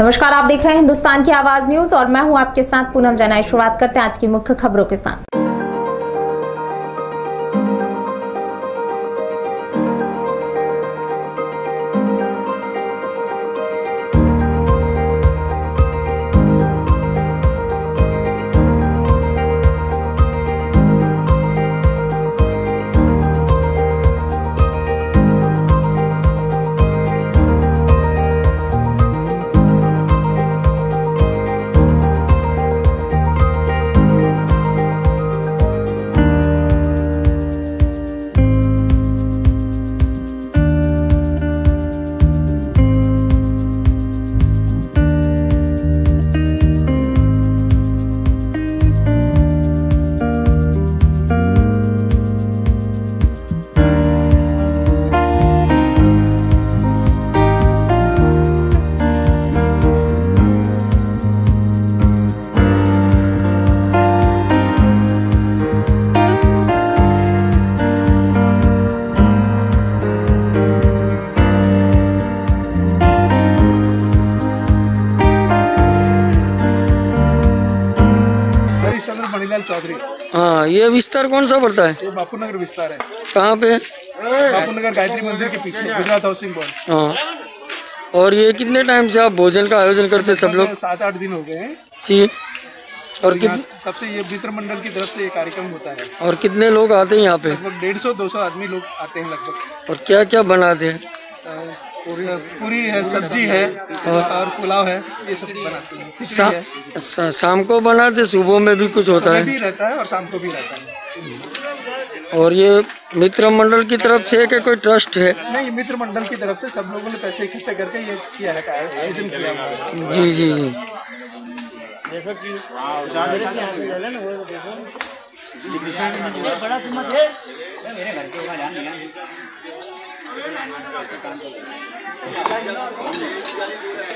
नमस्कार, आप देख रहे हैं हिंदुस्तान की आवाज़ न्यूज़ और मैं हूँ आपके साथ पूनम जनाई शुरुआत करते हैं आज की मुख्य खबरों के साथ। मणिलाल चौधरी। हाँ ये विस्तार कौन सा पड़ता है? ये बापूनगर विस्तार है। कहाँ पे? बापूनगर गायत्री मंदिर के पीछे गुजरात हाउसिंग बोर्ड हाँ। और ये कितने टाइम से आप भोजन का आयोजन करते हैं सब लोग? सात आठ दिन हो गए हैं। जी। और कित तब से ये मित्र मंडल की तरफ़ से ये कार्यक्रम होता है। और कितने लोग आते हैं यहाँ पे? लगभग डेढ़ सौ दो सौ आदमी लोग आते हैं लगभग। और क्या क्या बनाते हैं? पूरी पूरी है सब्ज़ी है और पुलाव है ये सब बनाते हैं। शाम को बनाते सुबह में भी कुछ होता है। भी रहता है और शाम को भी रहता है। और ये मित्र मंडल की तरफ़ से है कि कोई ट्रस्ट है? नहीं मित्र मंडल की तरफ़ से सब लोगों ने पैसे इकट्ठे करके ये किया है आयोजन किया है। जी जी जी। 最初のお二人。